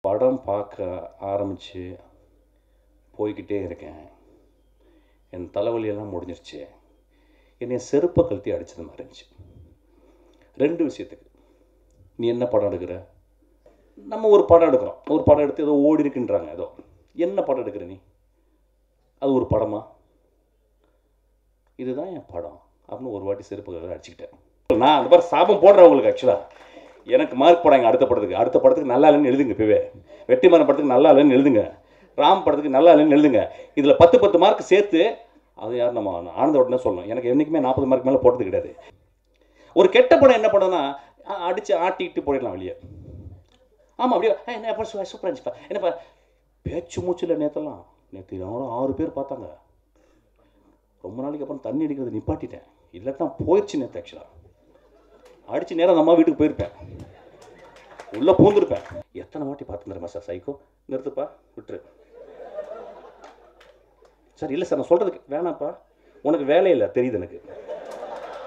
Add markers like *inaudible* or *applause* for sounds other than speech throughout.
படம் பார்க்க ஆரம்பித்து போய்கிட்டே இருக்கேன். என் தலைவலியெல்லாம் முடிஞ்சிருச்சு. என்னை செருப்பை கழுத்தி அடிச்சது மாதிரி இருந்துச்சு. ரெண்டு விஷயத்துக்கு. நீ என்ன படம் எடுக்கிற? நம்ம ஒரு படம் எடுக்கிறோம். ஒரு படம் எடுத்து ஏதோ ஓடி இருக்குன்றாங்க ஏதோ. என்ன படம் எடுக்கிற நீ? அது ஒரு படமா? இதுதான் என் படம். அப்படின்னு ஒரு வாட்டி செருப்பு அடிச்சுக்கிட்டேன். நான் அந்த மாதிரி சாபம் போடுறவங்களுக்கு ஆக்சுவலாக எனக்கு மார்க் போடாங்க அடுத்த படத்துக்கு. அடுத்த படத்துக்கு நல்லா இல்லைன்னு எழுதுங்க இப்போவே வெட்டிமரம் படத்துக்கு நல்லா இல்லைன்னு எழுதுங்க. ராம் படத்துக்கு நல்லா இல்லைன்னு எழுதுங்க. இதில் பத்து பத்து மார்க் சேர்த்து அது யார் நம்ம ஆனந்த உடனே சொல்லணும். எனக்கு என்றைக்குமே நாற்பது மார்க் மேலே போட்டது கிடையாது. ஒரு கெட்ட படம் என்ன படம்னா அடித்து ஆட்டிக்கிட்டு போயிடலாம் வெளியே. ஆமாம் அப்படியே என்ன எப்போ சூப்பர் சூப்பராக இருந்துச்சுப்பா? என்னப்பா? பேச்சு மூச்சில் நேற்றெல்லாம் நேற்று என்னோட ஆறு பேர் பார்த்தாங்க. ரொம்ப நாளைக்கு அப்புறம் தண்ணி அடிக்கிறது நிப்பாட்டிட்டேன். இல்லை தான் போயிடுச்சு நேற்று ஆக்சுவலாக அடிச்சு நேரம் அம்மா வீட்டுக்கு போயிருப்பேன். உள்ளே பூந்துருப்பேன் எத்தனை வாட்டி பார்த்துருமா சார் சைக்கோ நிறுத்துப்பா விட்டுரு. சார் இல்லை சார் நான் சொல்கிறதுக்கு வேணாப்பா உனக்கு வேலை இல்லை தெரியுது எனக்கு.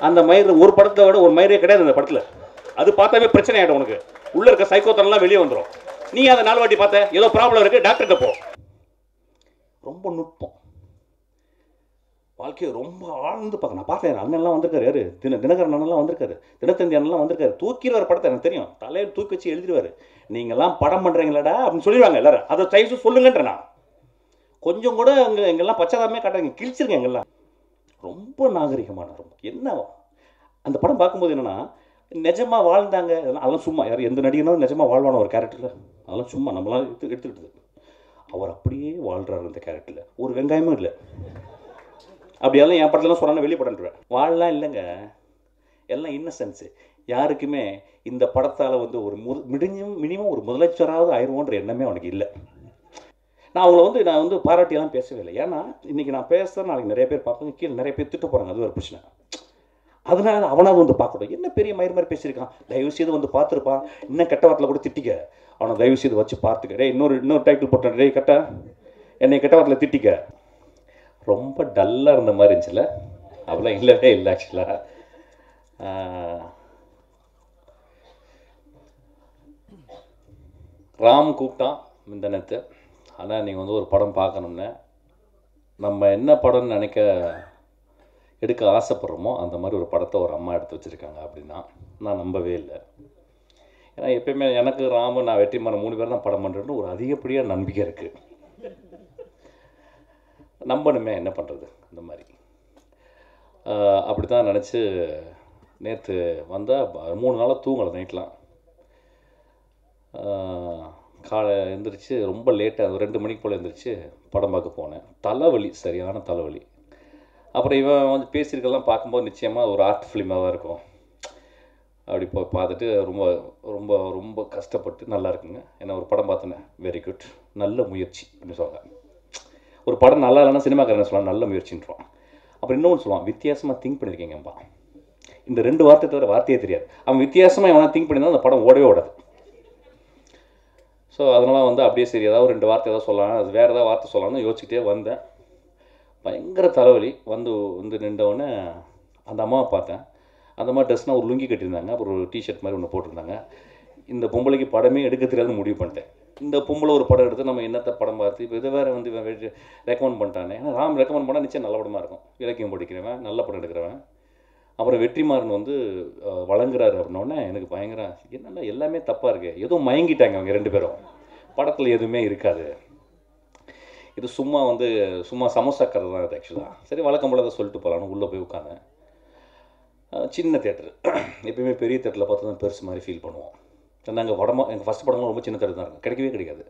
அந்த மயிர் ஒரு படத்தை விட ஒரு மயிரே கிடையாது அந்த படத்தில். அது பார்த்தாவே பிரச்சனை ஆகிடும் உனக்கு. உள்ளே இருக்க சைக்கோத்தனம்லாம் வெளியே வந்துடும் நீ அதை நாலு வாட்டி பார்த்த ஏதோ ப்ராப்ளம் இருக்குது டாக்டர்கிட்ட போ. ரொம்ப நுட்பம். வாழ்க்கையை ரொம்ப ஆழ்ந்து பார்க்க நான் பார்த்தேன் அண்ணன்லாம் வந்திருக்காரு யாரு? தின தினகரன் அண்ணன்லாம் வந்திருக்காரு. தினத்தந்தி அண்ணன்லாம் வந்திருக்காரு. தூக்கிடுவார் படத்தை எனக்கு தெரியும். தலையில் தூக்கி வச்சு எழுதிடுவார். நீங்கள்லாம் படம் பண்ணுறீங்களாடா அப்படின்னு சொல்லிடுவாங்க எல்லாரும். அதை தயவுசு சொல்லுங்கன்ற நான். கொஞ்சம் கூட அங்கே எங்கெல்லாம் பச்சாதாமே காட்டுறாங்க கிழிச்சிருங்க எங்கெல்லாம். ரொம்ப நாகரிகமான ரொம்ப. என்ன அந்த படம் பார்க்கும்போது என்னென்னா நிஜமாக வாழ்ந்தாங்க. அதெல்லாம் அதெல்லாம் சும்மா யார் எந்த நடிகனும் நிஜமா வாழ்வான ஒரு கேரக்டரில் அதெல்லாம் சும்மா நம்மளாம் எடுத்து எடுத்துக்கிட்டது. அவர் அப்படியே வாழ்கிறார் அந்த கேரக்டரில் ஒரு வெங்காயமும் இல்லை. அப்படியெல்லாம் என் படத்துலலாம் சொன்னா வெளியே வாழலாம் இல்லைங்க. எல்லாம் இன்னசென்ஸு யாருக்குமே இந்த படத்தால் வந்து ஒரு மு மிடிஞ்சும் மினிமம் ஒரு முதலமைச்சராவது ஆயிடுவோன்ற எண்ணமே அவனுக்கு இல்லை. நான் அவங்கள வந்து நான் வந்து பாராட்டியெல்லாம் பேசவே இல்லை. ஏன்னா இன்றைக்கி நான் பேசுகிறேன் நாளைக்கு நிறைய பேர் பார்ப்பாங்க கீழே நிறைய பேர் திட்ட போகிறாங்க அது ஒரு பிரச்சனை. அதனால அவனாவது வந்து பார்க்கணும். என்ன பெரிய மயிர் மாதிரி பேசியிருக்கான்? தயவு செய்து வந்து பார்த்துருப்பான். இன்னும் கெட்ட வாரத்தில் கூட திட்டிக்க. அவனை தயவு செய்து வச்சு பார்த்துக்க. டே இன்னொரு இன்னொரு டைட்டில் போட்டேன். டே கெட்ட. என்னை கெட்ட வாரத்தில் திட்டிக்க. ரொம்ப டல்லாக இருந்த மாதிரி இருந்துச்சுல அப்படிலாம் இல்லவே இல்லை ஆக்சுவலாக ராம் கூப்பிட்டான் இந்த நேற்று ஆனால் நீங்கள் வந்து ஒரு படம் பார்க்கணும்னு. நம்ம என்ன படம்னு நினைக்க எடுக்க ஆசைப்படுறோமோ அந்த மாதிரி ஒரு படத்தை ஒரு அம்மா எடுத்து வச்சுருக்காங்க அப்படின்னா நான் நம்பவே இல்லை. ஏன்னா எப்பயுமே எனக்கு ராமு நான் வெற்றிமாறன் மூணு பேர் தான் படம் பண்ணுறேன்னு ஒரு அதிகப்படியாக நம்பிக்கை இருக்குது நம்பணுமே என்ன பண்ணுறது இந்த மாதிரி. அப்படி தான் நினச்சி நேற்று வந்தால் மூணு நாளாக தூங்கலை நைட்லாம். காலை எழுந்திரிச்சு ரொம்ப லேட்டாக ரெண்டு மணிக்கு போல் எழுந்திரிச்சு படம் பார்க்க போனேன். தலைவலி சரியான தலைவலி. அப்புறம் இவன் வந்து பேசியிருக்கெல்லாம் பார்க்கும்போது நிச்சயமாக ஒரு ஆர்ட் ஃபிலிமாக தான் இருக்கும். அப்படி போய் பார்த்துட்டு ரொம்ப ரொம்ப ரொம்ப கஷ்டப்பட்டு நல்லா இருக்குங்க. ஏன்னா ஒரு படம் பார்த்தேன் வெரி குட் நல்ல முயற்சி அப்படின்னு சொல்கிறேன் ஒரு படம் நல்லா இல்லைன்னா சினிமாக்காரன் சொல்லலாம் நல்ல முயற்சின்றான். அப்புறம் இன்னொன்று சொல்லுவான் வித்தியாசமாக திங்க் பண்ணியிருக்கீங்கப்பா இந்த ரெண்டு வார்த்தை தவிர வார்த்தையே தெரியாது. அவன் வித்தியாசமாக எவனா திங்க் பண்ணியிருந்தா அந்த படம் ஓடவே ஓடாது. ஸோ அதனால் வந்து அப்படியே சரி ஏதாவது ரெண்டு வார்த்தை ஏதாவது சொல்லலாம் அது வேறு ஏதாவது வார்த்தை சொல்லலாம்னு யோசிச்சுட்டே வந்தேன். பயங்கர தலைவலி வந்து வந்து நின்றவுடனே அந்த அம்மாவை பார்த்தேன். அந்த அம்மா ட்ரெஸ்னால் ஒரு லுங்கி கட்டியிருந்தாங்க அப்புறம் ஒரு டிஷர்ட் மாதிரி ஒன்று போட்டிருந்தாங்க. இந்த பொம்பளைக்கு படமே எடுக்க தெரியாதுன்னு முடிவு பண்ணிட்டேன். இந்த பொம்பளை ஒரு படம் எடுத்து நம்ம என்னத்தை படம் பார்த்து இப்போ இதை வேறு வந்து ரெக்கமெண்ட் பண்ணிட்டானே. ஏன்னா ராம் ரெக்கமெண்ட் பண்ணால் நிச்சயம் நல்ல படமாக இருக்கும். இலக்கியம் படிக்கிறவன் நல்ல படம் எடுக்கிறவன். அப்புறம் வெற்றிமாறன் வந்து வழங்குறாரு அப்படின்னோடனே எனக்கு பயங்கர என்னென்ன எல்லாமே தப்பாக இருக்குது எதுவும் மயங்கிட்டாங்க அவங்க ரெண்டு பேரும். படத்தில் எதுவுமே இருக்காது. இது சும்மா வந்து சும்மா சமோசா கதை தான் இது ஆக்சுவலாக சரி வழக்கம் போல அதை சொல்லிட்டு போகலான்னு உள்ளே போய் உட்காந்தேன். சின்ன தேட்டர் *clears throat* எப்பயுமே பெரிய தேட்டரில் பார்த்து தான் பெருசு மாதிரி ஃபீல் பண்ணுவோம். நாங்கள் படமாக எங்கள் ஃபஸ்ட் படங்கள் ரொம்ப சின்ன தேட்டர் தான் இருக்கும். கிடைக்கவே கிடைக்காது.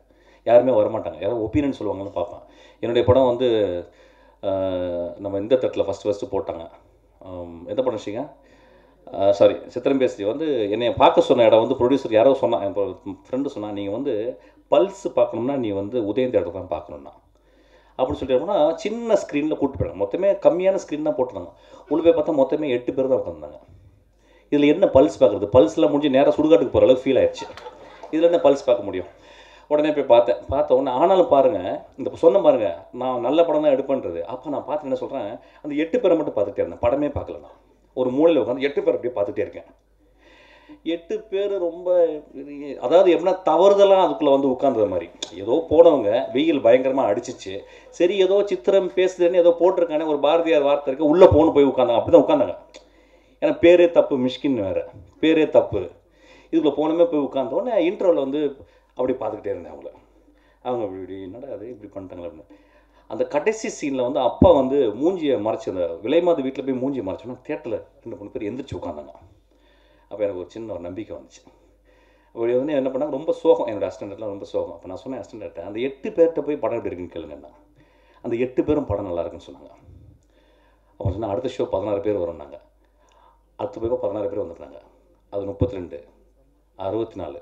யாருமே வரமாட்டாங்க. யாராவது ஒப்பீனியன் சொல்லுவாங்கன்னு பார்ப்பேன். என்னுடைய படம் வந்து நம்ம இந்த தட்டில் ஃபஸ்ட்டு ஃபஸ்ட்டு போட்டாங்க. எந்த படம் வச்சிங்க சாரி சித்திரம் பேசி வந்து என்னை பார்க்க சொன்ன இடம் வந்து ப்ரொடியூசர் யாரோ சொன்னான் என் ஃப்ரெண்டு சொன்னான் நீங்கள் வந்து பல்ஸ் பார்க்கணும்னா நீ வந்து உதயம் தேட்டர் தான் பார்க்கணுன்னா அப்படின்னு சொல்லிட்டோம்னா சின்ன ஸ்க்ரீனில் கூப்பிட்டு போயிடுறாங்க மொத்தமே கம்மியான ஸ்க்ரீன் தான் போட்டிருந்தாங்க. உள்ள போய் பார்த்தா மொத்தமே எட்டு பேர் தான் உட்காந்துருந்தாங்க இதில் என்ன பல்ஸ் பார்க்குறது பல்ஸ்லாம் முடிஞ்சு நேராக சுடுகாட்டுக்கு போகிற அளவுக்கு ஃபீல் ஆயிடுச்சு. இதில் என்ன பல்ஸ் பார்க்க முடியும்? உடனே போய் பார்த்தேன். பார்த்த உடனே ஆனாலும் பாருங்கள் இந்த சொன்ன பாருங்க நான் நல்ல படம் தான் எடுப்பேன்றது. அப்போ நான் பார்த்து என்ன சொல்கிறேன் அந்த எட்டு பேரை மட்டும் பார்த்துட்டே இருந்தேன். படமே பார்க்கல நான். ஒரு மூலையில் உட்காந்து எட்டு பேர் அப்படியே பார்த்துட்டே இருக்கேன். எட்டு பேர் ரொம்ப இது- அதாவது எப்படின்னா தவறுதலாக அதுக்குள்ளே வந்து உட்காந்தது மாதிரி. ஏதோ போனவங்க வெயில் பயங்கரமாக அடிச்சிச்சு. சரி ஏதோ சித்திரம் பேசுதுன்னு ஏதோ போட்டிருக்கானே ஒரு பாரதியார் வார்த்தை இருக்கு உள்ளே போகணும் போய் உட்காந்தாங்க அப்படி தான் உட்காந்தாங்க ஏன்னா பேரே தப்பு மிஷ்கின் வேறு. பேரே தப்பு. இதுக்குள்ளே போனமே போய் உட்காந்தோடனே உடனே இன்டர்வலில் வந்து அப்படி பார்த்துக்கிட்டே இருந்தேன் அவங்கள. அவங்க இப்படி இப்படி என்னடா அது இப்படி பண்ணிட்டாங்களே அப்படின்னு. அந்த கடைசி சீனில் வந்து அப்பா வந்து மூஞ்சியை மறைச்சி அந்த விலைமாத வீட்டில் போய் மூஞ்சியை மறைச்சோன்னா தேட்டரில் ரெண்டு மூணு பேர் எந்திரிச்சு உட்காந்தாங்க அப்போ எனக்கு ஒரு சின்ன ஒரு நம்பிக்கை வந்துச்சு. அப்படி வந்து என்ன பண்ணாங்க ரொம்ப சோகம். என்னோடய அஸ்டண்டர்ட்லாம் ரொம்ப சோகம். அப்போ நான் சொன்னேன் அஸ்டண்டர்ட்ட அந்த எட்டு பேர்கிட்ட போய் படம் எப்படி இருக்குன்னு கேளுங்கண்ணா அந்த எட்டு பேரும் படம் நல்லா இருக்குன்னு சொன்னாங்க. அவங்க சொன்னால் அடுத்த ஷோ பதினாறு பேர் வரும்னாங்க. அடுத்த போய் பதினாறு பேர் வந்துட்டாங்க அது முப்பத்தி ரெண்டு அறுபத்தி நாலு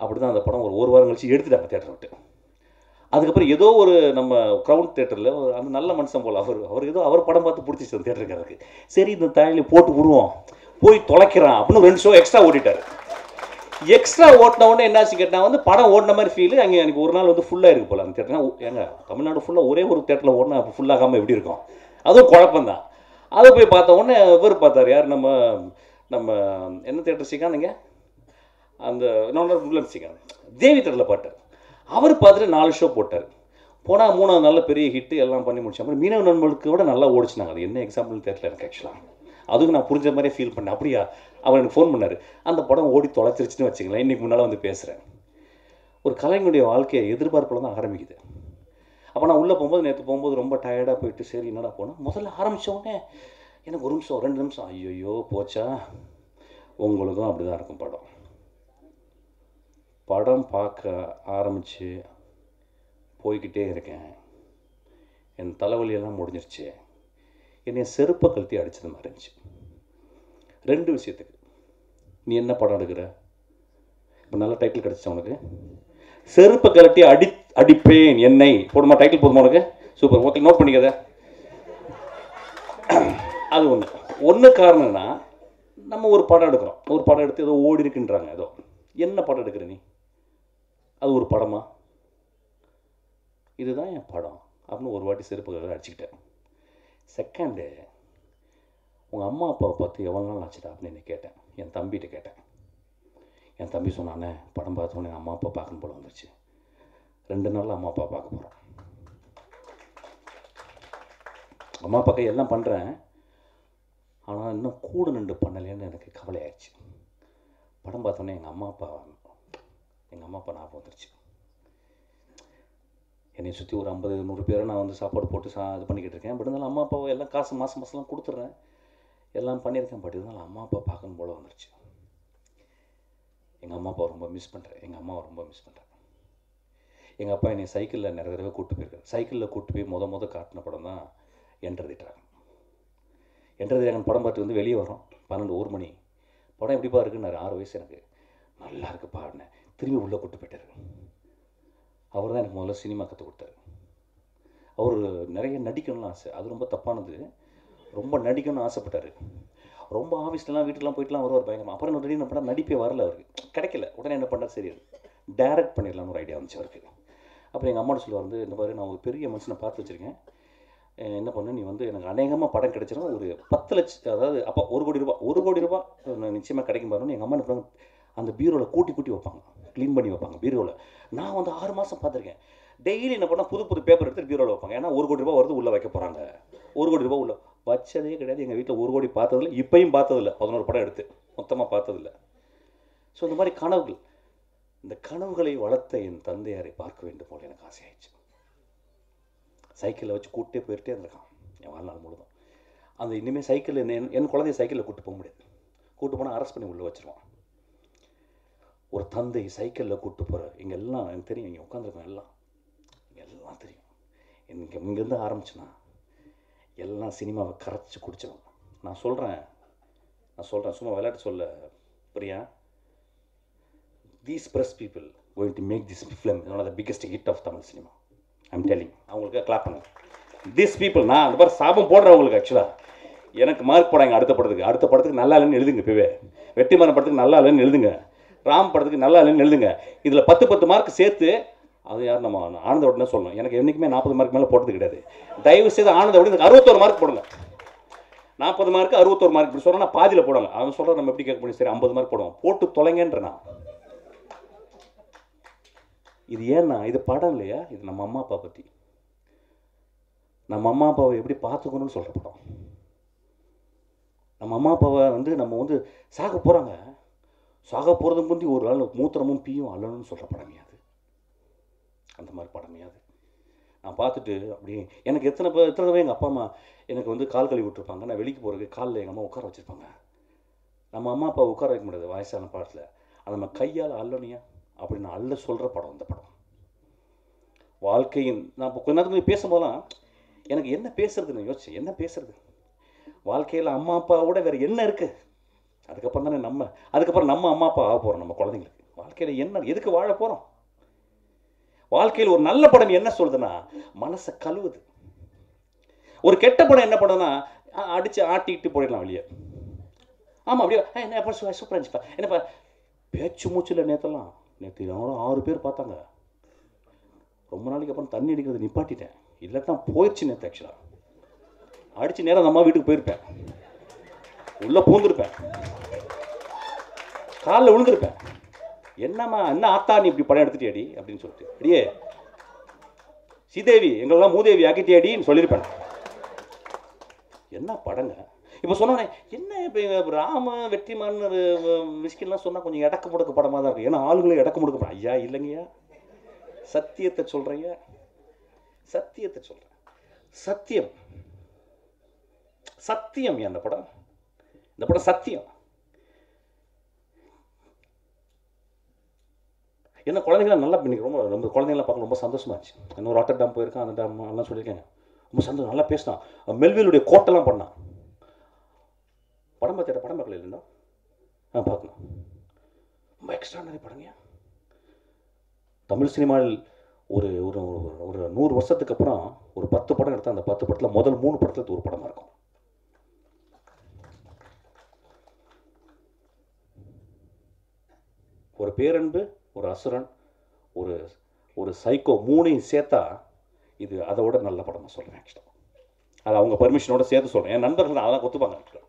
அப்படி தான் அந்த படம் ஒரு ஒரு வாரம் கழிச்சு எடுத்துட்டாங்க தேட்டரை விட்டு. அதுக்கப்புறம் ஏதோ ஒரு நம்ம க்ரௌண்ட் தேட்டரில் அந்த நல்ல மனுஷன் போல் அவர் அவர் ஏதோ அவர் படம் பார்த்து பிடிச்சிச்சு அந்த தேட்டருக்காரருக்கு சரி இந்த தாயில போட்டு விடுவோம். போய் தொலைக்கிறான் அப்படின்னு ரெண்டு ஷோ எக்ஸ்ட்ரா ஓட்டிட்டார். எக்ஸ்ட்ரா ஓட்டின உடனே என்னாச்சு கேட்டால் வந்து படம் ஓடின மாதிரி ஃபீல் அங்கே எனக்கு ஒரு நாள் வந்து ஃபுல்லாக இருக்கு போல அந்த தேட்டர்னா ஏங்க தமிழ்நாடு ஃபுல்லாக ஒரே ஒரு தேட்டரில் ஓடினா ஃபுல்லாகாமல் எப்படி இருக்கும்? அதுவும் குழப்பம்தான். அதை போய் பார்த்த உடனே இவர் பார்த்தார். யார்? நம்ம நம்ம என்ன தேட்டர் சிக்கானுங்க அந்த இன்னொன்று முல்லன் தேவி தேட்டரில் பாட்டார். அவர் பார்த்துட்டு நாலு ஷோ போட்டார். போனால் மூணாவது நல்ல பெரிய ஹிட்டு எல்லாம் பண்ணி முடிச்ச மீனவ நண்பர்களுக்கு விட நல்லா ஓடிச்சுனாங்க. அது என்ன எக்ஸாம்பிள் தெரியல எனக்கு ஆக்சுவலாக அதுக்கு நான் புரிஞ்ச மாதிரியே ஃபீல் பண்ணேன். அப்படியா? அவர் எனக்கு ஃபோன் பண்ணார். அந்த படம் ஓடி தொலைச்சிருச்சுன்னு வச்சுங்களேன் இன்றைக்கி முன்னால் வந்து பேசுகிறேன் ஒரு கலைஞனுடைய வாழ்க்கையை எதிர்பார்ப்பில் தான் ஆரம்பிக்குது. அப்போ நான் உள்ளே போகும்போது நேற்று போகும்போது ரொம்ப டயர்டாக போயிட்டு சரி என்னடா போனேன் முதல்ல ஆரம்பித்தோடனே எனக்கு ஒரு நிமிஷம் ரெண்டு நிமிஷம் ஐயோ போச்சா? உங்களுக்கும் அப்படி தான் இருக்கும் படம். படம் பார்க்க ஆரம்பித்து போய்கிட்டே இருக்கேன். என் தலைவலியெல்லாம் முடிஞ்சிருச்சு. என்னை செருப்பை கழட்டி அடிச்சது மாதிரி இருந்துச்சு. ரெண்டு விஷயத்துக்கு. நீ என்ன படம் எடுக்கிற? இப்போ நல்ல டைட்டில் கிடச்சிச்சா உனக்கு? செருப்பை கழட்டி அடி அடிப்பேன் என்னை. போடுமா டைட்டில் போதுமா உனக்கு? சூப்பர் ஓகே நோட் பண்ணிக்கத. அது ஒன்று ஒன்று காரணம்னா நம்ம ஒரு படம் எடுக்கிறோம். ஒரு படம் எடுத்து ஏதோ ஓடி இருக்குன்றாங்க ஏதோ. என்ன படம் எடுக்கிற நீ? அது ஒரு படமா? இதுதான் என் படம். அப்படின்னு ஒரு வாட்டி செருப்பு அடிச்சுக்கிட்டேன். செகண்டு உங்கள் அம்மா அப்பாவை பார்த்து எவ்வளோ நாள் ஆச்சுடா அப்படின்னு என்னை கேட்டேன். என் தம்பிகிட்ட கேட்டேன். என் தம்பி சொன்னானே படம் பார்த்தோன்னே அம்மா அப்பா பார்க்கணும் போல வந்துருச்சு. ரெண்டு நாளில் அம்மா அப்பா பார்க்க போகிறோம் அம்மா அப்பாக்கு எல்லாம் பண்ணுறேன் ஆனால் இன்னும் கூட நின்று பண்ணலைன்னு எனக்கு கவலையாயிடுச்சு. படம் பார்த்தோன்னே எங்கள் அம்மா அப்பா எங்கள் அம்மா அப்பா ஞாபகம் வந்துருச்சு. என்னை சுற்றி ஒரு ஐம்பது நூறு பேரை நான் வந்து சாப்பாடு போட்டு சா இது பண்ணிக்கிட்டு இருக்கேன். பட் இருந்தாலும் அம்மா அப்பாவை எல்லாம் காசு மாதம் மாதம்லாம் கொடுத்துட்றேன். எல்லாம் பண்ணியிருக்கேன். பட் இருந்தாலும் அம்மா அப்பா பார்க்கணும் போல் வந்துருச்சு. எங்கள் அம்மா அப்பாவை ரொம்ப மிஸ் பண்ணுறேன் எங்கள் அம்மாவை ரொம்ப மிஸ் பண்ணுறேன் எங்கள் அப்பா என்னை சைக்கிளில் நிறைய தடவை கூப்பிட்டு போயிருக்காரு. சைக்கிளில் கூப்பிட்டு போய் முத முத காட்டின படம் தான் என்டர் தி ட்ராகன் என்டர் படம் பார்த்து வந்து வெளியே வரோம் பன்னெண்டு ஒரு மணி. படம் எப்படிப்பா இருக்குன்னாரு? ஆறு வயசு எனக்கு. நல்லா இருக்குப்பா பாடினேன் திரும்பி உள்ளே கூப்பிட்டு போயிட்டாரு. அவர் தான் எனக்கு முதல்ல சினிமா கற்றுக் கொடுத்தாரு. அவர் நிறைய நடிக்கணும்னு ஆசை. அது ரொம்ப தப்பானது. ரொம்ப நடிக்கணும்னு ஆசைப்பட்டார். ரொம்ப ஆஃபீஸ்லலாம் வீட்டுக்குலாம் போயிட்டுலாம் வருவார் பயங்கரமாக அப்புறம் என்ன என்ன பண்ணால் நடிப்பே வரல அவருக்கு கிடைக்கல. உடனே என்ன பண்ணார்? சரி டைரக்ட் பண்ணிடலாம்னு ஒரு ஐடியா வந்துச்சு அவருக்கு. அப்புறம் எங்கள் அம்மாட்ட சொல்லுவார் வந்து இந்த மாதிரி நான் ஒரு பெரிய மனுஷனை பார்த்து வச்சுருக்கேன். என்ன பண்ணு நீ வந்து எனக்கு அநேகமாக படம் கிடைச்சிரும். ஒரு பத்து லட்சம் அதாவது அப்போ ஒரு கோடி ரூபா ஒரு கோடி ரூபா நிச்சயமாக கிடைக்கும் பாருன்னு எங்கள் அம்மா என்ன அந்த பீரோவில் கூட்டி கூட்டி வைப்பாங்க. க்ளீன் பண்ணி வைப்பாங்க பீரோவில் நான் வந்து ஆறு மாதம் பார்த்துருக்கேன். டெய்லி என்ன பண்ணால் புது புது பேப்பர் எடுத்து பீரோவில் வைப்பாங்க. ஏன்னா ஒரு கோடி ரூபா வருது உள்ளே வைக்க போகிறாங்க ஒரு கோடி ரூபா உள்ள வச்சதே கிடையாது. எங்கள் வீட்டில் ஒரு கோடி பார்த்ததில்ல இப்போயும் பார்த்ததில்ல. பதினோரு படம் எடுத்து மொத்தமாக பார்த்ததில்ல. ஸோ இந்த மாதிரி கனவுகள். இந்த கனவுகளை வளர்த்த என் தந்தையாரை பார்க்க வேண்டும் போல எனக்கு ஆசையாயிடுச்சு. சைக்கிளில் வச்சு கூட்டே போயிட்டே இருந்திருக்கான். என் வாழ்நாள் முழுதும். அந்த இனிமேல் சைக்கிள் என் என் குழந்தைய சைக்கிளில் கூட்டு போக முடியாது. கூட்டு போனால் அரெஸ்ட் பண்ணி உள்ளே வச்சிருவான். ஒரு தந்தை சைக்கிளில் கூப்பிட்டு போகிற இங்கே எல்லாம் எனக்கு தெரியும் இங்கே உட்காந்துருக்கோம் எல்லாம். எல்லாம் தெரியும். இங்கே இங்கேருந்து ஆரம்பிச்சுன்னா எல்லாம் சினிமாவை கரைச்சி குடிச்சிடும். நான் சொல்கிறேன் நான் சொல்கிறேன் சும்மா விளையாட்டு சொல்ல. Priya? These press people going to make this film one of the biggest hit of Tamil cinema I'm telling அவங்களுக்கு கிளாப் பண்ணுங்க. திஸ் பீப்புள் நான் அந்த மாதிரி சாபம் போடுறவங்களுக்கு ஆக்சுவலாக எனக்கு மார்க் போடாங்க அடுத்த படத்துக்கு. அடுத்த படத்துக்கு நல்லா இல்லைன்னு எழுதுங்க இப்போவே. வெற்றிமாறன் படத்துக்கு நல்லா இல்லைன்னு எழுதுங்க. ராம் படத்துக்கு நல்லா இல்லைன்னு எழுதுங்க. இதில் பத்து பத்து மார்க் சேர்த்து அது யார் நம்ம ஆனந்த உடனே சொல்லணும். எனக்கு என்றைக்குமே நாற்பது மார்க் மேலே போட்டது கிடையாது. தயவு செய்து ஆனந்த உடனே அறுபத்தோரு மார்க் போடுங்க. நாற்பது மார்க் அறுபத்தோரு மார்க் இப்படி சொல்கிறேன் பாதியில் போடுவாங்க அவன் சொல்கிற நம்ம எப்படி கேட்க முடியும்? சரி ஐம்பது மார்க் போடுவோம். போட்டு தொலைங்கன்ற நான். இது ஏன்னா இது படம் இல்லையா? இது நம்ம அம்மா அப்பா பற்றி நம்ம அம்மா அப்பாவை எப்படி பார்த்துக்கணும்னு சொல்கிற படம். நம்ம அம்மா அப்பாவை வந்து நம்ம வந்து சாக போகிறாங்க சாக போகிறது முந்தி ஒரு நாள் மூத்திரமும் பீயும் அல்லணும்னு சொல்கிற படமையாது அந்த மாதிரி படமையாது நான் பார்த்துட்டு அப்படியே எனக்கு எத்தனை பேர் எத்தனை தடவை எங்கள் அப்பா அம்மா எனக்கு வந்து கால் கழுவி விட்டுருப்பாங்க. நான் வெளிக்கு போகிறதுக்கு காலில் எங்கள் அம்மா உட்கார வச்சுருப்பாங்க. நம்ம அம்மா அப்பா உட்கார வைக்க முடியாது வயசான பாடத்தில். அதை நம்ம கையால் அல்லணியா அப்படின்னு அல்ல சொல்கிற படம் அந்த படம். வாழ்க்கையின் நான் இப்போ கொஞ்ச நேரத்துக்கு பேசும்போதெல்லாம் எனக்கு என்ன பேசுறதுன்னு யோசிச்சேன் என்ன பேசுறது? வாழ்க்கையில் அம்மா அப்பாவோட வேறு என்ன இருக்குது அதுக்கப்புறம் தானே நம்ம அதுக்கப்புறம் நம்ம அம்மா அப்பா ஆக போகிறோம் நம்ம குழந்தைங்களுக்கு. வாழ்க்கையில் என்ன எதுக்கு வாழ போகிறோம் வாழ்க்கையில் ஒரு நல்ல படம் என்ன சொல்லுதுன்னா மனசை கழுவுது. ஒரு கெட்ட படம் என்ன படம்னா அடித்து அடிச்சு ஆட்டிக்கிட்டு போயிடலாம் வெளியே. ஆமாம் அப்படியே என்ன அப்பா சூப்பராக இருந்துச்சுப்பா என்னப்பா? பேச்சு மூச்சில் நேற்றலாம் நேற்று என்னோட ஆறு பேர் பார்த்தாங்க. ரொம்ப நாளைக்கு அப்புறம் தண்ணி அடிக்கிறது நிப்பாட்டிட்டேன். இல்லை தான் போயிடுச்சு நேற்று ஆக்சுவலாக அடிச்சு நேரம் அம்மா வீட்டுக்கு போயிருப்பேன். உள்ளே பூந்துருப்பேன் காலில் விழுந்திருப்பேன். என்னம்மா என்ன ஆத்தா நீ இப்படி படம் எடுத்துட்டியாடி அப்படின்னு சொல்லிட்டு. அடியே ஸ்ரீதேவி எங்களெல்லாம் மூதேவி ஆக்கிட்டியாடின்னு சொல்லியிருப்பேன். என்ன படங்க? இப்போ சொன்னோன்னே என்ன இப்போ ராம வெற்றிமான் மிஸ்கின்லாம் சொன்னால் கொஞ்சம் இடக்கு முடக்க படமாக தான் இருக்கும். ஏன்னா ஆளுங்களும் இடக்கு முடக்க படம் ஐயா இல்லைங்கய்யா. சத்தியத்தை சொல்கிறீங்க சத்தியத்தை சொல்கிறேன் சத்தியம். சத்தியம் அந்த படம்? இந்த படம் சத்தியம். என்ன குழந்தைங்களாம் நல்லா பண்ணிக்கிறோம் ரொம்ப ரொம்ப குழந்தைங்களாம் பார்க்க ரொம்ப சந்தோஷமா இருந்துச்சு. இன்னொரு வாட்டர் டேம் போயிருக்கான் அந்த டேம் எல்லாம் சொல்லியிருக்காங்க. ரொம்ப சந்தோஷம் நல்லா பேசினான். மெல்விலுடைய கோட்டெல்லாம் பண்ணான். படம் பார்த்துட்ட படம் பார்க்கல இல்லைன்னா? ஆ பார்க்கணும். ரொம்ப எக்ஸ்ட்ரானரி படங்க. தமிழ் சினிமாவில் ஒரு ஒரு ஒரு- நூறு வருஷத்துக்கு அப்புறம் ஒரு பத்து படம் எடுத்தால் அந்த பத்து படத்தில் முதல் மூணு படத்தில் ஒரு படமாக இருக்கும். ஒரு பேரன்பு ஒரு அசுரன் ஒரு ஒரு சைக்கோ மூணையும் சேர்த்தா இது அதை விட நல்ல படமாக சொல்கிறேன் ஆக்சுவலாக அது அவங்க பர்மிஷனோட சேர்த்து சொல்கிறேன் என் நண்பர்கள் அதெல்லாம் ஒத்துப்பாங்க ஆக்சுவலாக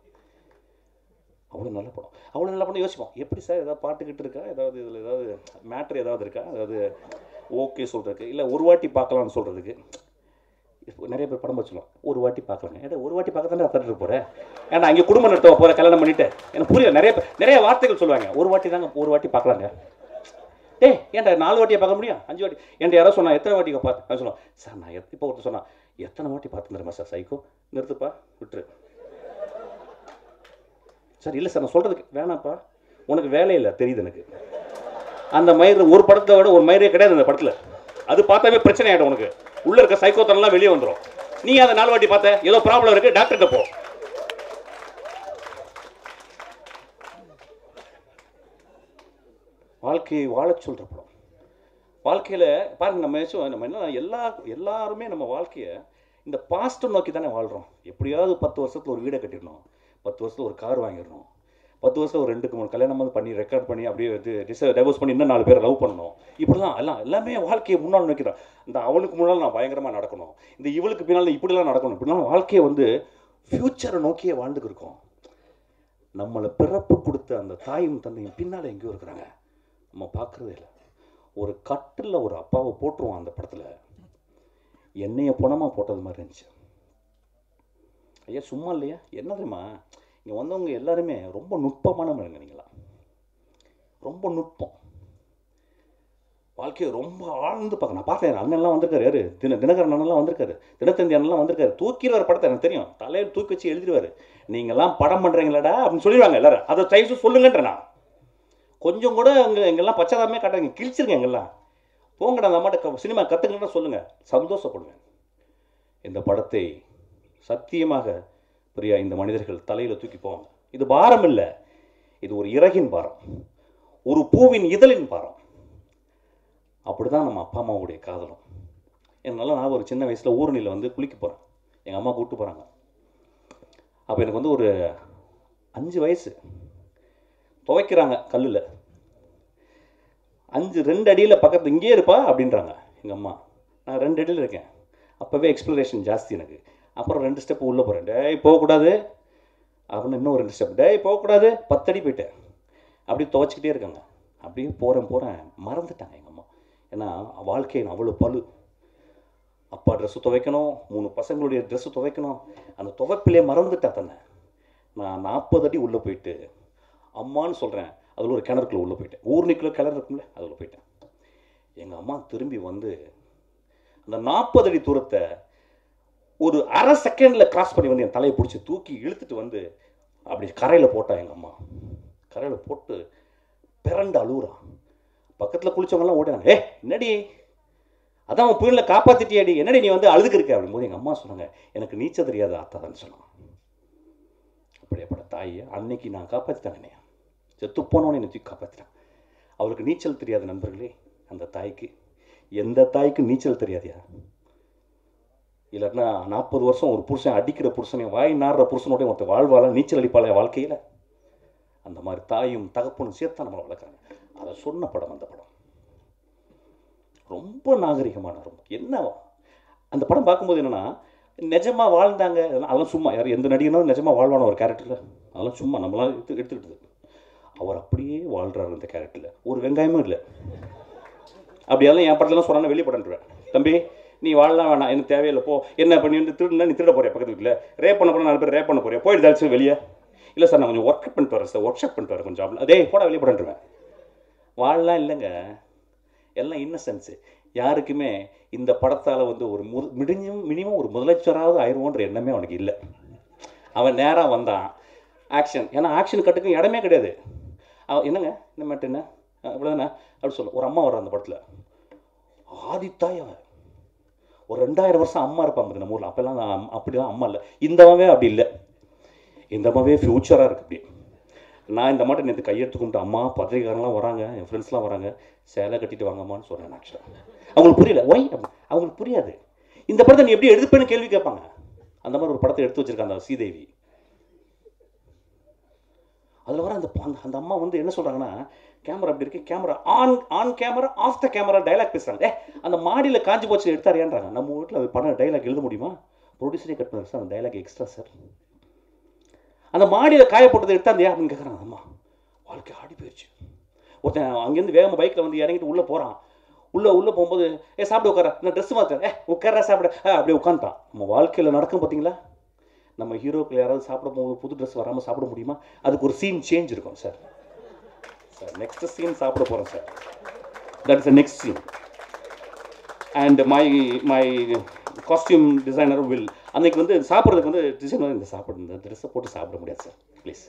அவ்வளோ நல்ல படம். அவ்வளோ நல்ல படம் யோசிப்போம். எப்படி சார் ஏதாவது பாட்டுக்கிட்டு இருக்கா? ஏதாவது இதில் ஏதாவது மேட்ரு ஏதாவது இருக்கா? அதாவது ஓகே சொல்கிறதுக்கு இல்லை ஒரு வாட்டி பார்க்கலாம்னு சொல்கிறதுக்கு இப்போ நிறைய பேர் படம் வச்சுக்கலாம் ஒரு வாட்டி பார்க்கலாங்க ஏன்னா ஒரு வாட்டி பார்க்க தானே தட்டுட்டு போகிறேன் ஏன்னா அங்கே குடும்பம் நடத்த போகிற கல்யாணம் பண்ணிட்டு. எனக்கு புரியல நிறைய பேர் நிறைய வார்த்தைகள் சொல்லுவாங்க. ஒரு வாட்டி தாங்க ஒரு வாட்டி பார்க்கலாங்க. டேய் ஏன்டா நாலு வாட்டியை பார்க்க முடியும்? அஞ்சு வாட்டி. என்கிட்ட யாரோ சொன்னால் எத்தனை வாட்டி பார்த்து நான் சொன்னேன் சார் நான் எத் இப்போ ஒருத்தர் சொன்னால் எத்தனை வாட்டி பார்த்து சார்? சைக்கோ நிறுத்துப்பா விட்டுரு. சார் இல்லை சார் நான் சொல்கிறதுக்கு வேணாப்பா உனக்கு வேலை இல்லை தெரியுது எனக்கு. அந்த மயிர் ஒரு படத்தை விட ஒரு மயிரே கிடையாது அந்த படத்தில். அது பார்த்தாவே பிரச்சனை ஆகிடும் உனக்கு. உள்ளே இருக்க சைக்கோத்தனம்லாம் வெளியே வந்துடும் நீ அதை நாலு வாட்டி பார்த்த? ஏதோ ப்ராப்ளம் இருக்குது டாக்டர்கிட்ட போ. வாழ்க்கையை வாழச் சொல்கிற படம். வாழ்க்கையில் பாருங்க நம்ம நம்ம என்ன எல்லா எல்லாருமே நம்ம வாழ்க்கையை இந்த பாஸ்ட்டை நோக்கி தானே வாழ்கிறோம் எப்படியாவது பத்து வருஷத்தில் ஒரு வீடை கட்டிடணும். பத்து வருஷத்தில் ஒரு கார் வாங்கிடணும். பத்து வருஷம் ஒரு ரெண்டுக்கு மூணு கல்யாணம் வந்து பண்ணி ரெக்கார்ட் பண்ணி அப்படியே டிசை டிஸ் டைவர்ஸ் பண்ணி இன்னும் நாலு பேர் லவ் பண்ணணும். இப்படிலாம் எல்லாம் எல்லாமே வாழ்க்கையை முன்னால் நோக்கிறான் இந்த அவளுக்கு முன்னால் நான் பயங்கரமாக நடக்கணும். இந்த இவளுக்கு பின்னால் இப்படிலாம் நடக்கணும். இப்படிலாம் வாழ்க்கையை வந்து ஃப்யூச்சரை நோக்கியே வாழ்ந்துக்கு இருக்கோம். நம்மளை பிறப்பு கொடுத்த அந்த தாயும் தந்தையும் பின்னால் எங்கேயோ இருக்கிறாங்க. நம்ம பார்க்குறதே இல்லை. ஒரு கட்டில் ஒரு அப்பாவை போட்டுருவோம் அந்த படத்தில். என்னைய பணமாக போட்டது மாதிரி இருந்துச்சு. ஐயா சும்மா இல்லையா? என்ன தெரியுமா? இங்கே வந்தவங்க எல்லாருமே ரொம்ப நுட்பமான நீங்களா? ரொம்ப நுட்பம். வாழ்க்கையை ரொம்ப ஆழ்ந்து பார்க்க நான் பார்த்தேன் அண்ணன்லாம் வந்திருக்காரு யாரு? தின தினகரன் அண்ணன்லாம் வந்திருக்காரு தினத்தந்தி அண்ணன்லாம் வந்திருக்காரு. தூக்கிடுவார் படத்தை எனக்கு தெரியும். தலையில் தூக்கி வச்சு எழுதிடுவார். நீங்கள்லாம் படம் பண்ணுறீங்களாடா அப்படின்னு சொல்லிடுவாங்க எல்லாரும். அதை தயவு சொல்லுங்கன்ற நான். கொஞ்சம் கூட அங்கே எங்கெல்லாம் பச்சாதாமே காட்டுறீங்க கிழிச்சிருங்க எங்கெல்லாம். போங்கடா அந்த அம்மாட்ட சினிமா கற்றுக்கணும்னா சொல்லுங்கள் சந்தோஷப்படுவேன் இந்த படத்தை சத்தியமாக பிரியா இந்த மனிதர்கள் தலையில் தூக்கி போவாங்க. இது பாரம் இல்லை. இது ஒரு இறகின் பாரம். ஒரு பூவின் இதழின் பாரம். அப்படி தான் நம்ம அப்பா அம்மாவுடைய காதலும். என்னால் நான் ஒரு சின்ன வயசில் ஊரணியில் வந்து குளிக்க போகிறேன் எங்கள் அம்மா கூப்பிட்டு போகிறாங்க அப்போ எனக்கு வந்து ஒரு அஞ்சு வயசு. துவைக்கிறாங்க கல்லில். அஞ்சு ரெண்டு அடியில் பக்கத்து இங்கேயே இருப்பா அப்படின்றாங்க எங்கள் அம்மா. நான் ரெண்டு அடியில் இருக்கேன். அப்போவே எக்ஸ்ப்ளரேஷன் ஜாஸ்தி எனக்கு. அப்புறம் ரெண்டு ஸ்டெப் உள்ளே போகிறேன் டேய் போகக்கூடாது. அப்படின்னு இன்னும் ரெண்டு ஸ்டெப் டேய் போகக்கூடாது. பத்தடி போயிட்டேன். அப்படியே துவச்சிக்கிட்டே இருக்காங்க. அப்படியே போகிறேன் போகிறேன் மறந்துட்டாங்க எங்கள் அம்மா. ஏன்னா வாழ்க்கையின் அவ்வளோ பழு அப்பா ட்ரெஸ்ஸு துவைக்கணும். மூணு பசங்களுடைய ட்ரெஸ்ஸு துவைக்கணும். அந்த துவைப்பிலே மறந்துட்டா தன்னை. நான் நாற்பது அடி உள்ளே போயிட்டு அம்மான்னு சொல்கிறேன் அதில் ஒரு கிணறுக்குள்ள உள்ளே போயிட்டேன். ஊர்னிக்குள்ள கிணறு இருக்கும்ல அதில் போயிட்டேன். எங்கள் அம்மா திரும்பி வந்து அந்த நாற்பது அடி தூரத்தை ஒரு அரை செகண்டில் கிராஸ் பண்ணி வந்து என் தலையை பிடிச்சி தூக்கி இழுத்துட்டு வந்து அப்படி கரையில் போட்டா எங்கள் அம்மா. கரையில் போட்டு பிறண்டு அழுகுறான் பக்கத்தில் குளித்தவங்கலாம் ஓடினாங்க. ஏ என்னடி? அதான் அவன் புயலில் காப்பாற்றிட்டியாடி என்னடி நீ வந்து அழுதுக்கு இருக்க? அப்படிங்கும்போது எங்கள் அம்மா சொன்னாங்க எனக்கு நீச்சல் தெரியாத ஆத்தாதான்னு சொன்னான் அப்படியேப்பட்ட தாயை அன்னைக்கு நான் காப்பாற்றிட்டாங்க செத்து போனவனே என்னை தூக்கி காப்பாற்றிட்டான் அவருக்கு நீச்சல் தெரியாத நண்பர்களே அந்த தாய்க்கு. எந்த தாய்க்கும் நீச்சல் தெரியாதியா? இல்லைன்னா நாற்பது வருஷம் ஒரு புருஷன் அடிக்கிற புருஷனையும் வாய் நாடுற புருஷனோட ஒருத்தர் வாழ்வாள நீச்சல் அடிப்பாள வாழ்க்கையில். அந்த மாதிரி தாயும் தகப்பனும் சேர்த்தா நம்மளை வளர்க்குறாங்க. அதை சொன்ன படம் அந்த படம். ரொம்ப நாகரிகமான ரொம்ப என்ன? அந்த படம் பார்க்கும்போது என்னன்னா நிஜமா வாழ்ந்தாங்க. அதெல்லாம் அதெல்லாம் சும்மா யார் எந்த நடிகனாலும் நிஜமா வாழ்வான ஒரு கேரக்டரில் அதெல்லாம் சும்மா நம்மளாம் எடுத்து எடுத்துக்கிட்டது அவர் அப்படியே வாழ்கிறாரு இந்த கேரக்டரில் ஒரு வெங்காயமும் இல்லை. அப்படியெல்லாம் என் படத்துலாம் சொன்னா வெளியே படன்றுவேன். தம்பி நீ வாழலாம் வேணாம் எனக்கு தேவையில்லை போ. என்ன பண்ணி வந்து திருடுனா நீ திருட போறியா பக்கத்து வீட்டில்? ரேப் பண்ண போனால் நாலு பேர் ரேப் பண்ண போறியா? போயிட்டு தாச்சு வெளியே. இல்லை சார் நான் கொஞ்சம் ஒர்க் பண்ணிட்டு வரேன் சார் ஒர்க் ஷாப் பண்ணிட்டு வரேன் கொஞ்சம். ஜாப்ல அதே போட வெளியே படன்றுவேன். வாழலாம் இல்லைங்க. எல்லாம் இன்னசென்ஸு யாருக்குமே இந்த படத்தால் வந்து ஒரு மு மிடிஞ்சும் மினிமம் ஒரு முதலமைச்சராவது ஆயிடுவோன்ற எண்ணமே அவனுக்கு இல்லை. அவன் நேராக வந்தான். ஆக்ஷன் ஏன்னா ஆக்ஷன் கட்டுக்கும் இடமே கிடையாது. அவன் என்னங்க? என்ன மேட்டு என்ன? இவ்வளோதானே அப்படி சொல்ல. ஒரு அம்மா வர்றான் அந்த படத்தில். ஆதித்தாய் அவன். ஒரு ரெண்டாயிரம் வருஷம் அம்மா இருப்பாங்க நம்ம ஊரில். அப்போல்லாம் அப்படிலாம் அம்மா இல்லை. இந்தமாவே அப்படி இல்லை. இந்தமாவே ஃப்யூச்சராக இருக்குது அப்படி. நான் இந்த மாட்டை நேற்று கையெடுத்து கும்பிட்டு அம்மா பத்திரிக்காரங்களாம் வராங்க என் ஃப்ரெண்ட்ஸ்லாம் வராங்க. சேலை கட்டிட்டு வாங்கம்மான்னு சொன்னேன் ஆக்சுவலாக அவங்களுக்கு புரியல. ஒய் அவங்களுக்கு புரியாது. இந்த படத்தை நீ எப்படி எடுப்பேன்னு கேள்வி கேட்பாங்க. அந்த மாதிரி ஒரு படத்தை எடுத்து வச்சிருக்காங்க அந்த சீதேவி அதில் வர அந்த அந்த- அந்த அம்மா வந்து என்ன சொல்கிறாங்கன்னா கேமரா அப்படி இருக்கு. Camera on on camera of the camera dialogue பேசுகிறாங்க ஏ அந்த மாடியில் காஞ்சி போச்சு எடுத்தாரியான்றாங்க. நம்ம வீட்டில் அது படம் டைலாக் எழுத முடியுமா? ப்ரொடியூசரே கட் பண்ணாரு சார் அந்த டைலாக் எக்ஸ்ட்ரா சார். அந்த மாடியில் காய எடுத்தாந்தியா அப்படின்னு கேட்குறாங்க அம்மா வாழ்க்கை ஆடி போயிடுச்சு ஒருத்தன் அங்கேருந்து வேகமாக பைக்கில் வந்து இறங்கிட்டு உள்ளே போகிறான் உள்ளே உள்ளே போகும்போது ஏ சாப்பிட உட்கார. நான் ட்ரெஸ் மாற்ற ஏ உட்கார சாப்பிட. அப்படியே உட்காந்துட்டான் நம்ம வாழ்க்கையில் நடக்கும் பார்த்தீங்களா நம்ம ஹீரோக்கள் யாராவது சாப்பிட போகும்போது புது ட்ரெஸ் வராமல் சாப்பிட முடியுமா? அதுக்கு ஒரு சீன் சேஞ்ச் இருக்கும் சார். சார் நெக்ஸ்ட் சீன் சாப்பிட போகிறோம் sir that is a next scene and my my costume designer will அன்னைக்கு வந்து சாப்பிட்றதுக்கு வந்து டிசைனர் இந்த சாப்பிட இந்த ட்ரெஸ்ஸை போட்டு சாப்பிட முடியாது சார் ப்ளீஸ்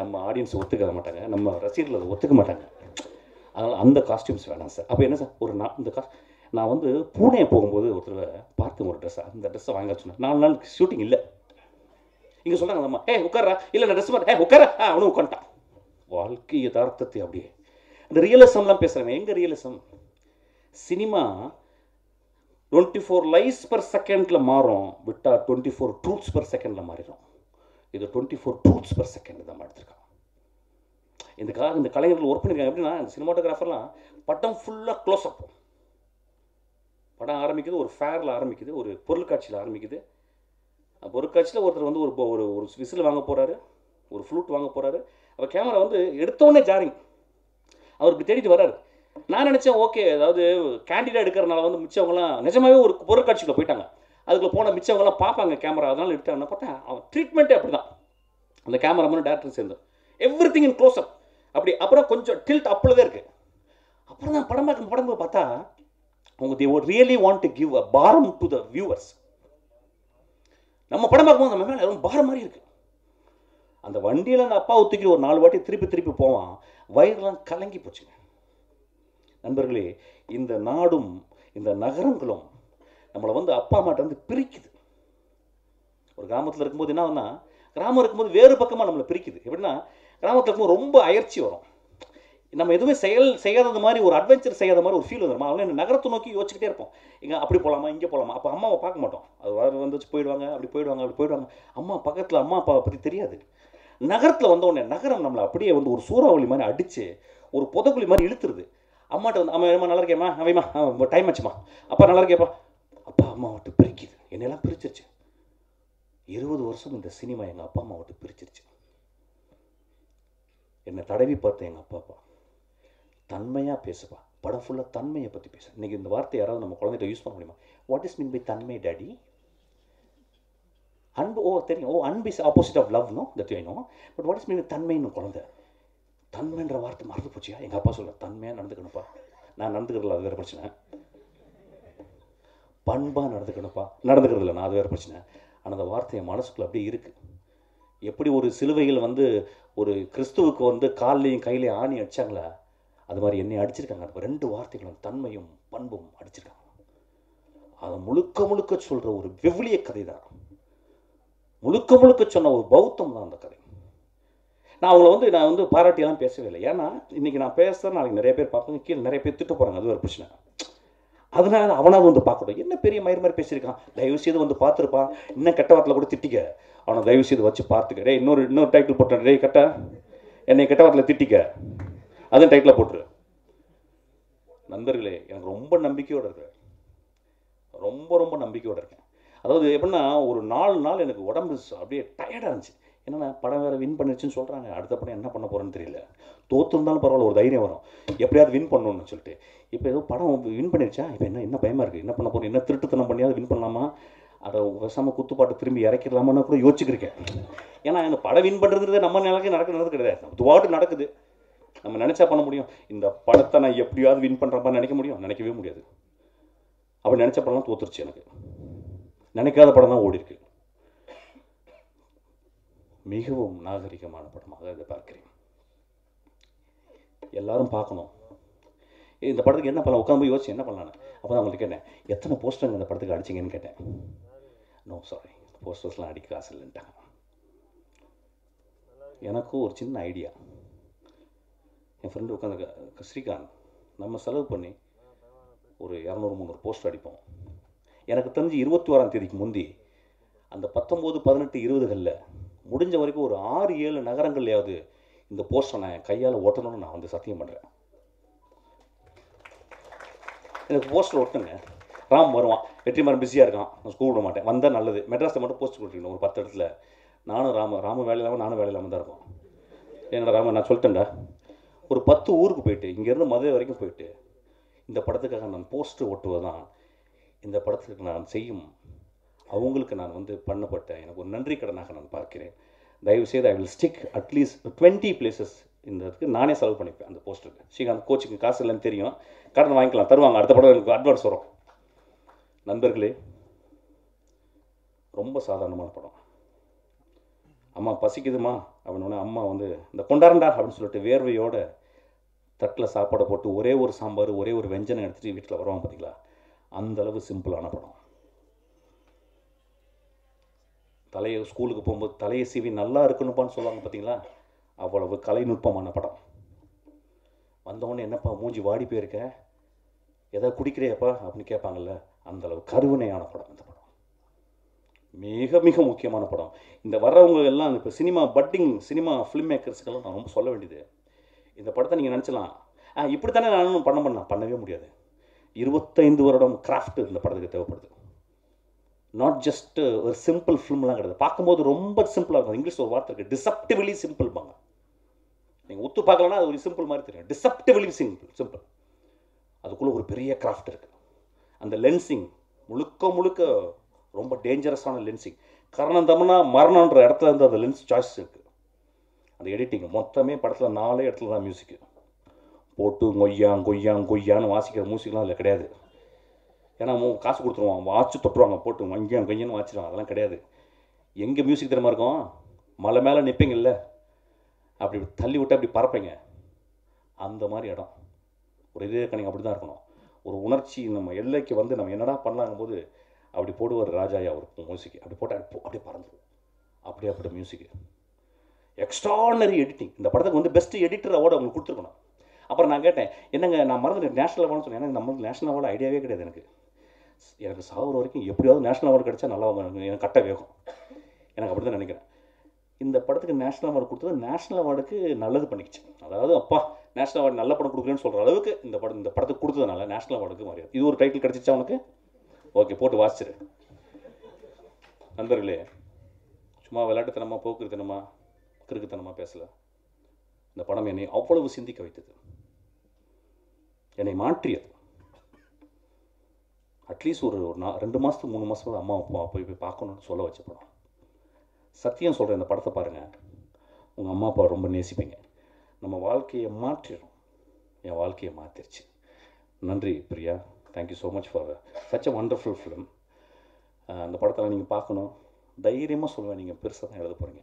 நம்ம ஆடியன்ஸ் ஒத்துக்க மாட்டாங்க. நம்ம ரசிகர்கள் அதை ஒத்துக்க மாட்டாங்க. அதனால் அந்த காஸ்டியூம்ஸ் வேணாம் சார் அப்போ என்ன சார் ஒரு நான் இந்த காஸ்ட் நான் வந்து பூனே போகும்போது ஒருத்தர் தடவை பார்த்தேன் ஒரு ட்ரெஸ்ஸை அந்த ட்ரெஸ்ஸை வாங்க சொன்னேன் நாலு நாள் ஷூட்டிங் இல்லை. இங்கே சொன்னாங்க அம்மா ஏ உட்காரா இல்லை நான் ட்ரெஸ் மாட்டேன் ஏ உட்கார ஆ அவனும் உட்காந்துட்டான் வாழ்க்கை யதார்த்தத்தை அப்படியே. அந்த ரியலிசம்லாம் பேசுகிறாங்க எங்கே realism cinema twenty four lives per செகண்டில் மாறும் விட்டால் டுவெண்ட்டி ஃபோர் ட்ரூத்ஸ் பர் செகண்டில் மாறிடும். இது twenty four truths per second தான் எடுத்திருக்காங்க இந்த கா இந்த கலைஞர்கள் ஒர்க் பண்ணியிருக்காங்க எப்படின்னா இந்த சினிமாட்டோகிராஃபர்லாம் படம் ஃபுல்லாக க்ளோஸ் அப் படம் ஆரம்பிக்குது ஒரு ஃபேரில் ஆரம்பிக்குது ஒரு பொருட்காட்சியில் ஆரம்பிக்குது. பொருட்காட்சியில் ஒருத்தர் வந்து ஒரு ஒரு ஒரு விசில் வாங்க போகிறாரு ஒரு ஃப்ளூட் வாங்க போகிறாரு அப்போ கேமரா வந்து எடுத்தோடனே ஜாரிங் அவருக்கு தேடிட்டு வர்றாரு. நான் நினச்சேன் ஓகே அதாவது கேண்டிடேட் எடுக்கிறனால வந்து மிச்சவங்களாம் நிஜமாவே ஒரு பொருட்காட்சிக்குள்ள போயிட்டாங்க. அதுக்குள்ளே போன மிச்சவங்களாம் பார்ப்பாங்க கேமரா அதனால எடுத்தாங்கன்னு பார்த்தா அவன் ட்ரீட்மெண்ட்டே அப்படி தான் அந்த கேமராமேனும் டேரக்டர் சேர்ந்து. Every thing in close up அப்படி அப்புறம் கொஞ்சம் டில்ட் அப்பில் இருக்குது அப்புறம் தான் படம் பார்க்க படம் பார்த்தா அவங்க they really want to give a form to the viewers நம்ம படம் பார்க்கும்போது நம்ம மேலே பாரம் மாதிரி இருக்குது அந்த வண்டியில் அந்த அப்பாவை தூக்கி ஒரு நாலு வாட்டி திருப்பி திருப்பி போவான். வயிறுலாம் கலங்கி போச்சுங்க நண்பர்களே இந்த நாடும் இந்த நகரங்களும் நம்மளை வந்து அப்பா அம்மாட்ட வந்து பிரிக்குது. ஒரு கிராமத்தில் இருக்கும்போது என்ன ஆகும்னா கிராமம் இருக்கும்போது வேறு பக்கமாக நம்மளை பிரிக்குது. எப்படின்னா கிராமத்தில் இருக்கும்போது ரொம்ப அயற்சி வரும். நம்ம எதுவுமே செயல் செய்யாதது மாதிரி ஒரு அட்வென்ச்சர் செய்யாத மாதிரி ஒரு ஃபீல் வந்துடும் அவங்க என்ன நகரத்தை நோக்கி யோசிச்சுக்கிட்டே இருப்போம். இங்கே அப்படி போகலாமா இங்கே போகலாமா அப்போ அம்மாவை பார்க்க மாட்டோம். அது வர வந்து போயிடுவாங்க அப்படி போயிடுவாங்க அப்படி போயிடுவாங்க. அம்மா பக்கத்தில் அம்மா அப்பாவை பற்றி தெரியாது. நகரத்தில் வந்த உடனே நகரம் நம்மளை அப்படியே வந்து ஒரு சூறாவளி மாதிரி அடித்து ஒரு புதக்குழி மாதிரி இழுத்துருது. அம்மாட்ட வந்து அம்மா ஏம்மா நல்லா இருக்கேம்மா. அவைமா டைம் ஆச்சுமா அப்பா நல்லா இருக்கேப்பா. அப்பா அம்மா விட்டு பிரிக்குது. என்னெல்லாம் பிரிச்சிருச்சு. இருபது வருஷம் இந்த சினிமா எங்கள் அப்பா அம்மா விட்டு பிரிச்சிருச்சு. என்னை தடவி பார்த்த எங்கள் அப்பா அப்பா தன்மையாக பேசுப்பா. படம் ஃபுல்லாக தன்மையை பற்றி பேச. இன்றைக்கி இந்த வார்த்தை யாராவது நம்ம குழந்தைகிட்ட யூஸ் பண்ண முடியுமா? வாட் இஸ் மீன் பை தன்மை டாடி அன்பு ஓ தெரியும். ஓ அன்பு is opposite of love no that I know but what is mean தன்மைன்னு குழந்தை? தன்மைன்ற வார்த்தை மறந்து போச்சியா? எங்கள் அப்பா சொல்ல தன்மையாக நடந்துக்கணும்ப்பா. நான் நடந்துக்கிறதுல அது வேறு பிரச்சனை. பண்பாக நடந்துக்கணும்ப்பா. நடந்துக்கிறதில்ல நான் அது வேறு பிரச்சனை. ஆனால் அந்த வார்த்தை என் மனசுக்குள்ள அப்படியே இருக்குது எப்படி ஒரு சிலுவையில் வந்து ஒரு கிறிஸ்துவுக்கு வந்து கால்லையும் கையிலையும் ஆணி அடிச்சாங்களா? அது மாதிரி என்னை அடிச்சிருக்காங்க. ரெண்டு வார்த்தைகளும் தன்மையும் பண்பும் அடிச்சிருக்காங்க. அதை முழுக்க முழுக்க சொல்கிற ஒரு விவிலிய கதை தான் முழுக்க முழுக்க சொன்ன ஒரு பௌத்தம் தான் அந்த கதை. நான் அவங்கள வந்து நான் வந்து பாராட்டியெல்லாம் பேசவே இல்லை. ஏன்னா இன்றைக்கி நான் பேசுகிறேன் நாளைக்கு நிறைய பேர் பார்ப்பாங்க கீழே நிறைய பேர் திட்ட போகிறாங்க அது ஒரு பிரச்சனை. அதனால அவனாவது வந்து பார்க்கட்டும் என்ன பெரிய மயிர் மாதிரி பேசியிருக்கான்? தயவு செய்து வந்து பார்த்துருப்பான். இன்னும் கெட்ட வாரத்தில் கூட திட்டிக்க. அவனை தயவு செய்து வச்சு பார்த்துக்க. டே இன்னொரு இன்னொரு டைட்டில் போட்டேன் டே கெட்ட என்னை கெட்ட வாரத்தில் திட்டிக்க. அதுவும் டைட்டில் போட்டுரு. நண்பர்களே எனக்கு ரொம்ப நம்பிக்கையோடு இருக்கேன் ரொம்ப ரொம்ப நம்பிக்கையோடு இருக்கேன். அதாவது எப்படின்னா ஒரு நாலு நாள் எனக்கு உடம்பு அப்படியே டயர்டாக இருந்துச்சு. என்னன்னா படம் வேறு வின் பண்ணிருச்சுன்னு சொல்கிறாங்க அடுத்த படம் என்ன பண்ண போகிறேன்னு தெரியல. தோத்துருந்தாலும் பரவாயில்ல ஒரு தைரியம் வரும். எப்படியாவது வின் பண்ணணும்னு சொல்லிட்டு. இப்போ ஏதோ படம் வின் பண்ணிருச்சா இப்போ என்ன என்ன பயமாக இருக்குது என்ன பண்ண போகிறோம் என்ன திருட்டுத்தனம் பண்ணியாவது வின் பண்ணலாமா? அதை விஷம குத்துப்பாட்டு திரும்பி இறக்கிடலாமான்னு கூட யோசிச்சுக்கிருக்கேன். ஏன்னா இந்த படம் வின் பண்ணுறது நம்ம நிலைக்கு நடக்கிறது கிடையாது. துவாட்டு நடக்குது. நம்ம நினச்சா பண்ண முடியும். இந்த படத்தை நான் எப்படியாவது வின் பண்ணுற மாதிரி நினைக்க முடியும்? நினைக்கவே முடியாது. அப்படி நினச்ச படம்லாம் தோத்துருச்சு எனக்கு. நினைக்காத படம் தான் ஓடி இருக்கு மிகவும் நாகரிகமான படமாக இதை பார்க்கிறேன். எல்லாரும் பார்க்கணும். இந்த படத்துக்கு என்ன பண்ணலாம்? உட்காந்து போய் யோசிச்சு என்ன பண்ணலான்னு அப்போ தான் அவங்களுக்கு கேட்டேன். எத்தனை போஸ்டருங்க இந்த படத்துக்கு அடிச்சிங்கன்னு கேட்டேன். நோ சாரி போஸ்டர்ஸ்லாம் அடிக்க காசு இல்லைன்ட்டாங்க. எனக்கும் ஒரு சின்ன ஐடியா என் ஃப்ரெண்டு உட்காந்து ஸ்ரீகாந்த் நம்ம செலவு பண்ணி ஒரு இரநூறு முந்நூறு போஸ்டர் அடிப்போம். எனக்கு தெரிஞ்சு இருபத்தி ஓராம் தேதிக்கு முந்தி அந்த பத்தொம்போது பதினெட்டு இருபதுகளில் முடிஞ்ச வரைக்கும் ஒரு ஆறு ஏழு நகரங்கள்லையாவது இந்த போஸ்டரை நான் கையால் ஓட்டணும்னு நான் வந்து சத்தியம் பண்ணுறேன் எனக்கு போஸ்டர் ஒட்டுங்க. ராம் வருவான். வெற்றிமாறன் பிஸியாக இருக்கான். நான் ஸ்கூல் விட மாட்டேன். வந்தால் நல்லது. மெட்ராஸில் மட்டும் போஸ்ட் கொடுத்துருக்கணும். ஒரு பத்து இடத்துல. நானும் ராம ராம வேலை இல்லாமல் நானும் வேலை இல்லாமல் தான் இருக்கும். என்னடா ராம நான் சொல்லிட்டேன்டா. ஒரு பத்து ஊருக்கு போயிட்டு இங்கேருந்து மதுரை வரைக்கும் போயிட்டு இந்த படத்துக்காக நான் போஸ்டர் ஒட்டுவது தான் இந்த படத்துக்கு நான் செய்யும் அவங்களுக்கு நான் வந்து பண்ணப்பட்ட எனக்கு ஒரு நன்றி கடனாக நான் பார்க்கிறேன். தயவு செய்து I will stick at least twenty places இந்த இதுக்கு நானே செலவு பண்ணிப்பேன் அந்த போஸ்டருக்கு ஸ்ரீகாந்த் கோச்சுக்கு காசு இல்லைன்னு தெரியும். கடன் வாங்கிக்கலாம் தருவாங்க. அடுத்த படம் எனக்கு அட்வான்ஸ் வரும். நண்பர்களே ரொம்ப சாதாரணமான படம். அம்மா பசிக்குதுமா? அப்படின்னு அம்மா வந்து இந்த கொண்டாரண்டா அப்படின்னு சொல்லிட்டு வேர்வையோட தட்டில் சாப்பாடை போட்டு ஒரே ஒரு சாம்பார் ஒரே ஒரு வெஞ்சனம் எடுத்துகிட்டு வீட்டில் வருவாங்க பார்த்தீங்களா அந்தளவு சிம்பிளான படம். தலையை ஸ்கூலுக்கு போகும்போது தலையை சீவி நல்லா இருக்கணுப்பான்னு சொல்லுவாங்க பார்த்தீங்களா அவ்வளவு கலைநுட்பமான படம். வந்தவொடனே என்னப்பா மூஞ்சி வாடி போயிருக்க? எதாவது குடிக்கிறியாப்பா? அப்படின்னு கேட்பாங்கல்ல. அந்தளவு அளவு படம் இந்த படம். மிக மிக முக்கியமான படம். இந்த வர்றவங்க எல்லாம் இப்போ சினிமா பட்டிங் சினிமா ஃபிலிம் மேக்கர்ஸ்க்கெல்லாம் நான் ரொம்ப சொல்ல வேண்டியது. இந்த படத்தை நீங்கள் நினச்சலாம். ஆ இப்படி தானே நானும் பண்ண பண்ண பண்ணவே முடியாது. இருபத்தைந்து வருடம் கிராஃப்ட் இந்த படத்துக்கு தேவைப்படுது. நாட் ஜஸ்ட் uh, ஒரு சிம்பிள் ஃபிலிம்லாம் கிடையாது. பார்க்கும்போது ரொம்ப சிம்பிளாக இருக்கும். இங்கிலீஷ் ஒரு வார்த்தை இருக்குது டிசப்டிவ்லி சிம்பிள்பாங்க நீங்கள் ஒத்து பார்க்கலன்னா அது ஒரு சிம்பிள் மாதிரி தெரியும். டிசப்டிவ்லி சிம்பிள் சிம்பிள் அதுக்குள்ளே ஒரு பெரிய கிராஃப்ட் இருக்குது அந்த லென்சிங் முழுக்க முழுக்க ரொம்ப டேஞ்சரஸான லென்சிங் கரணம் தம்னா மரணன்ற இடத்துல இருந்து அந்த லென்ஸ் சாய்ஸ் இருக்குது அந்த எடிட்டிங் மொத்தமே படத்தில் நாலே இடத்துல தான் மியூசிக்கு போட்டு கொய்யாங் கொய்யாங் கொய்யான்னு வாசிக்கிற மியூசிக்லாம் அதில் கிடையாது. ஏன்னா மு- காசு கொடுத்துருவான். வாட்ச் தொட்டுருவாங்க. போட்டு வங்கியான் கொய்யான்னு வாச்சிடுவாங்க அதெல்லாம் கிடையாது. எங்கே மியூசிக் தெரியுமா இருக்கும்? மலை மேலே நிற்பீங்கல்ல அப்படி தள்ளி விட்டு அப்படி பறப்பீங்க. அந்த மாதிரி இடம். ஒரு இதே கணிங்க அப்படி தான் இருக்கணும். ஒரு உணர்ச்சி நம்ம எல்லைக்கு வந்து நம்ம என்னடா பண்ணலாங்கும் போது அப்படி போடுவார் ராஜாயா ஒரு மியூசிக் அப்படி போட்டால் அப்படி அப்படியே பறந்துடும் அப்படியே அப்படி மியூசிக் எக்ஸ்ட்ரானரி எடிட்டிங் இந்த படத்துக்கு வந்து பெஸ்ட் எடிட்டர் அவார்டு அவங்களுக்கு கொடுத்துருக்கணும். அப்புறம் நான் கேட்டேன் என்னங்க நான் மறந்துட்டேன். நேஷனல் அவார்டுன்னு சொன்னேன். எனக்கு நம்மளுக்கு நேஷனல் அவார்டு ஐடியாவே கிடையாது எனக்கு. எனக்கு சாகுற வரைக்கும் எப்படியாவது நேஷனல் அவார்டு கிடைச்சா நல்லா எனக்கு கட்ட வேகும். எனக்கு அப்படி தான் நினைக்கிறேன். இந்த படத்துக்கு நேஷனல் அவார்டு கொடுத்தது நேஷனல் அவார்டுக்கு நல்லது பண்ணிக்கிச்சு. அதாவது அப்பா நேஷனல் அவார்டு நல்ல படம் கொடுக்குறேன்னு சொல்கிற அளவுக்கு இந்த படம் இந்த படத்துக்கு கொடுத்ததுனால நேஷனல் அவார்டுக்கு மரியாதை. இது ஒரு டைட்டில் கிடச்சிச்சா உனக்கு? ஓகே போட்டு வாசிச்சிரு. நண்பர்களே சும்மா விளையாட்டுத்தனமாக போக்குத்தனமாக கிறுக்குத்தனமாக பேசலை. இந்த படம் என்னை அவ்வளவு சிந்திக்க வைத்தது. என்னை மாற்றியது அட்லீஸ்ட் ஒரு ஒரு நான் ரெண்டு மாதத்துக்கு மூணு மாதம் அம்மா அப்பா போய் போய் பார்க்கணும்னு சொல்ல வச்ச படம் சத்தியம் சொல்கிறேன் இந்த படத்தை பாருங்கள் உங்கள் அம்மா அப்பா ரொம்ப நேசிப்பீங்க. நம்ம வாழ்க்கையை மாற்றிடும். என் வாழ்க்கையை மாற்றிருச்சு நன்றி Priya. Thank you so much for such a wonderful film அந்த படத்தில் நீங்கள் பார்க்கணும். தைரியமாக சொல்லுவேன் நீங்கள் பெருசாக தான் எழுத போகிறீங்க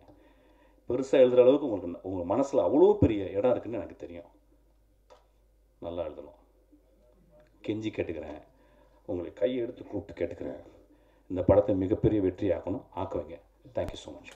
பெருசாக எழுதுகிற அளவுக்கு உங்களுக்கு உங்கள் மனசில் அவ்வளோ பெரிய இடம் இருக்குதுன்னு எனக்கு தெரியும். நல்லா எழுதணும். கெஞ்சி கேட்டுக்கிறேன். உங்களை கையை எடுத்து கூப்பிட்டு கேட்டுக்கிறேன். இந்த படத்தை மிகப்பெரிய வெற்றி ஆக்கணும் ஆக்குவீங்க தேங்க்யூ ஸோ மச்